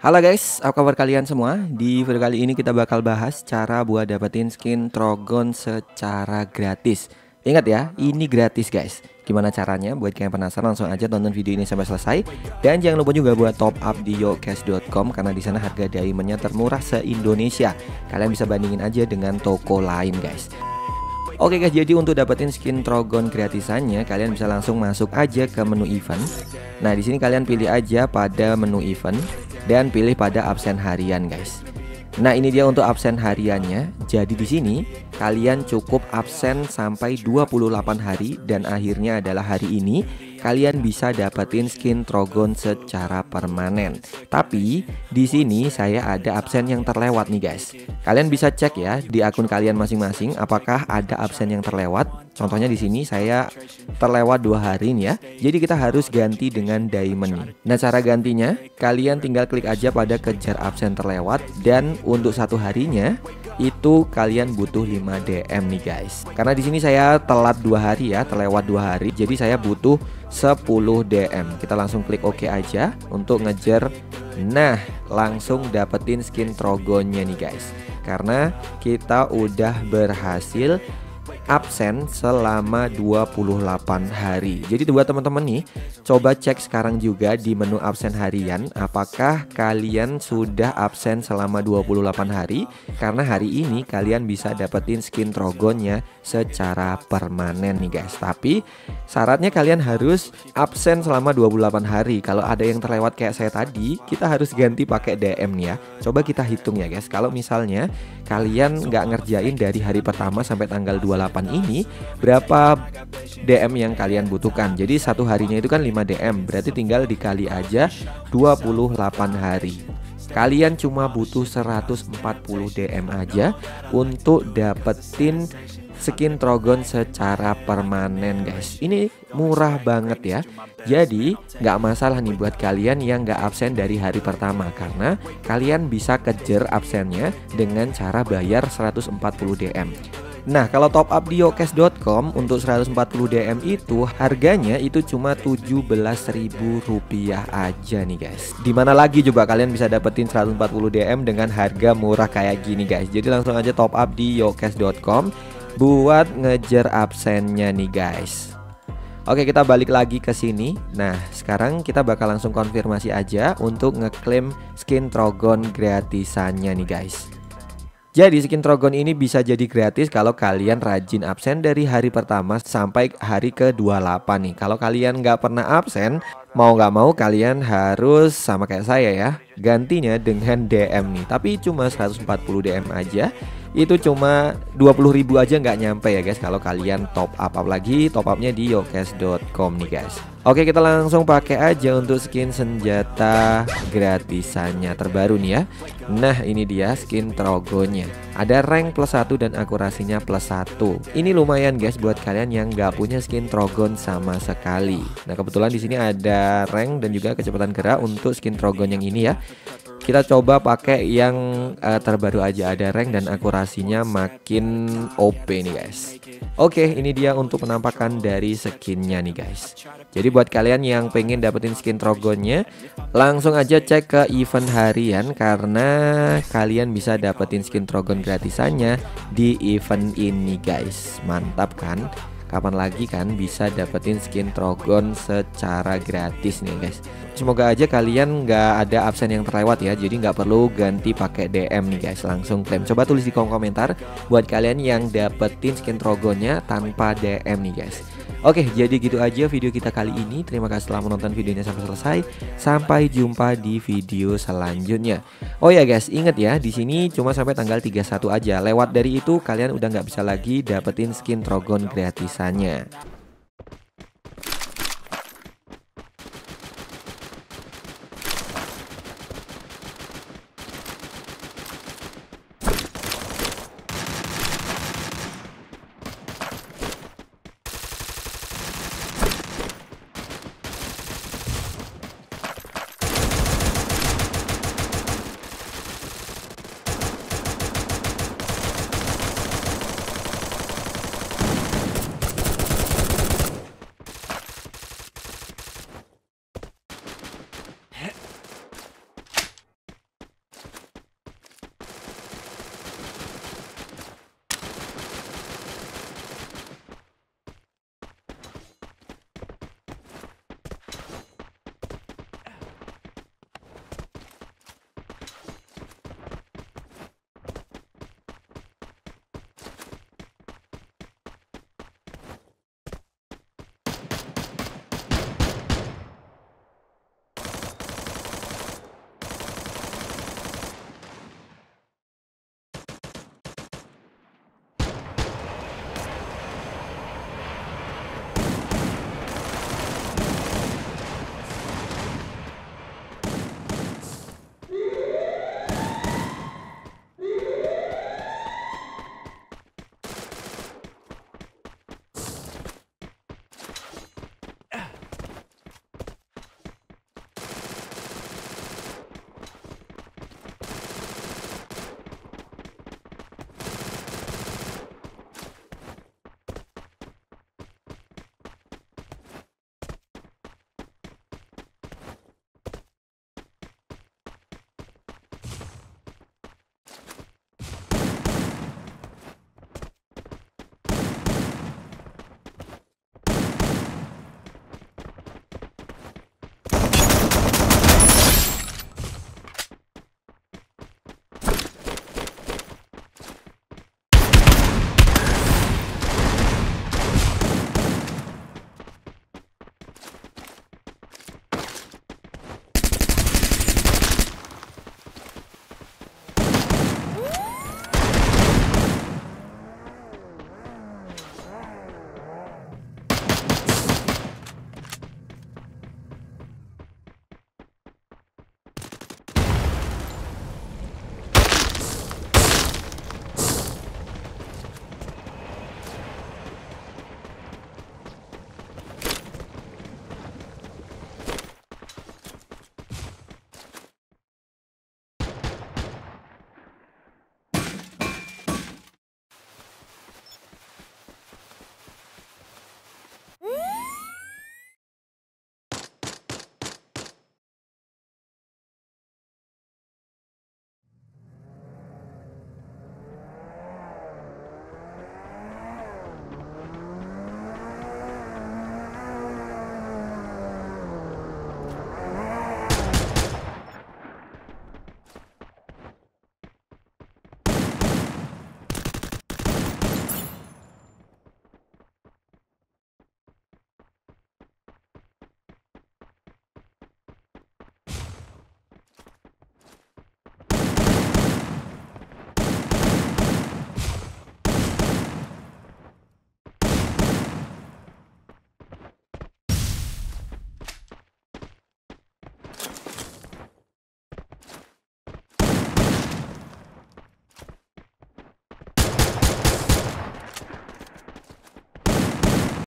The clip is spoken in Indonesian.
Halo guys, apa kabar kalian semua? Di video kali ini kita bakal bahas cara buat dapetin skin Trogon secara gratis Ingat ya, ini gratis guys Gimana caranya? Buat kalian penasaran langsung aja tonton video ini sampai selesai Dan jangan lupa juga buat top up di yocash.com Karena di sana harga diamondnya termurah se-Indonesia Kalian bisa bandingin aja dengan toko lain guys Oke guys, jadi untuk dapetin skin Trogon gratisannya, kalian bisa langsung masuk aja ke menu event. Nah, di sini kalian pilih aja pada menu event dan pilih pada absen harian, guys. Nah, ini dia untuk absen hariannya. Jadi di sini kalian cukup absen sampai 28 hari dan akhirnya adalah hari ini kalian bisa dapetin skin Trogon secara permanen. Tapi di sini saya ada absen yang terlewat nih guys. Kalian bisa cek ya di akun kalian masing-masing apakah ada absen yang terlewat. Contohnya di sini saya terlewat dua hari nih ya. Jadi kita harus ganti dengan diamond nih. Nah cara gantinya kalian tinggal klik aja pada kejar absen terlewat dan untuk satu harinya itu kalian butuh 5 DM nih guys. Karena di sini saya telat dua hari ya, terlewat dua hari. Jadi saya butuh 10 DM. Kita langsung klik OK aja untuk ngejar. Nah, langsung dapetin skin Trogonnya nih guys. Karena kita udah berhasil absen selama 28 hari. Jadi buat teman-teman nih, coba cek sekarang juga di menu absen harian apakah kalian sudah absen selama 28 hari karena hari ini kalian bisa dapetin skin trogonnya secara permanen nih guys. Tapi syaratnya kalian harus absen selama 28 hari. Kalau ada yang terlewat kayak saya tadi, kita harus ganti pakai DM nih ya. Coba kita hitung ya guys. Kalau misalnya kalian nggak ngerjain dari hari pertama sampai tanggal 28 ini berapa DM yang kalian butuhkan. Jadi satu harinya itu kan 5 DM, berarti tinggal dikali aja 28 hari. Kalian cuma butuh 140 DM aja untuk dapetin skin Trogon secara permanen guys Ini murah banget ya Jadi nggak masalah nih buat kalian yang nggak absen dari hari pertama Karena kalian bisa kejar absennya dengan cara bayar 140 DM Nah kalau top up di yokes.com untuk 140 DM itu harganya itu cuma ribu rupiah aja nih guys. Di mana lagi coba kalian bisa dapetin 140 DM dengan harga murah kayak gini guys? Jadi langsung aja top up di yokes.com buat ngejar absennya nih guys. Oke kita balik lagi ke sini. Nah sekarang kita bakal langsung konfirmasi aja untuk ngeklaim skin Trogon gratisannya nih guys jadi skin Trogon ini bisa jadi gratis kalau kalian rajin absen dari hari pertama sampai hari ke-28 nih. Kalau kalian nggak pernah absen, mau nggak mau kalian harus sama kayak saya ya Gantinya dengan DM nih. Tapi cuma 140 DM aja. Itu cuma 20.000 aja nggak nyampe ya guys. Kalau kalian top up apalagi top upnya di yokes.com nih guys. Oke kita langsung pakai aja untuk skin senjata gratisannya terbaru nih ya. Nah ini dia skin Trogonya. Ada rank plus 1 dan akurasinya plus 1 Ini lumayan guys buat kalian yang nggak punya skin Trogon sama sekali. Nah kebetulan di sini ada rank dan juga kecepatan gerak untuk skin Trogon yang ini ya kita coba pakai yang uh, terbaru aja. Ada rank dan akurasinya makin OP nih guys. Oke ini dia untuk penampakan dari skinnya nih guys. Jadi buat kalian yang pengen dapetin skin Trogonnya Langsung aja cek ke event harian Karena kalian bisa dapetin skin Trogon gratisannya di event ini guys. Mantap kan kapan lagi kan bisa dapetin skin Trogon secara gratis nih guys Semoga aja kalian nggak ada absen yang terlewat ya Jadi nggak perlu ganti pakai DM nih guys Langsung klaim Coba tulis di kolom komentar Buat kalian yang dapetin skin Trogonnya tanpa DM nih guys Oke, jadi gitu aja video kita kali ini. Terima kasih telah menonton videonya sampai selesai. Sampai jumpa di video selanjutnya. Oh ya guys, inget ya, di sini cuma sampai tanggal 31 aja. Lewat dari itu kalian udah nggak bisa lagi dapetin skin Trogon gratisannya.